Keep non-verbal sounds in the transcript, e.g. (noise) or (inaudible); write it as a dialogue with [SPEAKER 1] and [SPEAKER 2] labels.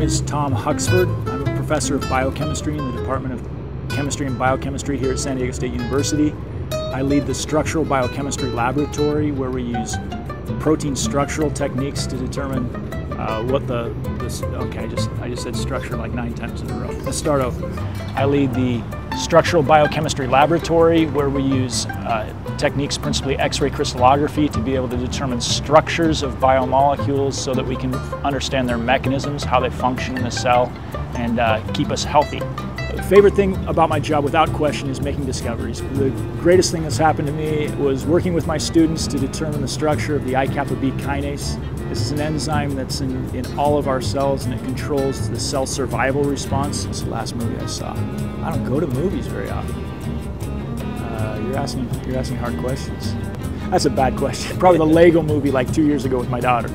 [SPEAKER 1] name is Tom Huxford. I'm a professor of biochemistry in the Department of Chemistry and Biochemistry here at San Diego State University. I lead the Structural Biochemistry Laboratory where we use protein structural techniques to determine uh, what the, this, okay, I just, I just said structure like nine times in a row. Let's start over. I lead the Structural Biochemistry Laboratory where we use uh, techniques, principally X-ray crystallography, to be able to determine structures of biomolecules so that we can understand their mechanisms, how they function in the cell, and uh, keep us healthy. Favorite thing about my job, without question, is making discoveries. The greatest thing that's happened to me was working with my students to determine the structure of the I-kappa B kinase. This is an enzyme that's in, in all of our cells and it controls the cell survival response. It's the last movie I saw. I don't go to movies very often. Uh, you're asking you're asking hard questions. That's a bad question. (laughs) Probably the Lego movie like two years ago with my daughter.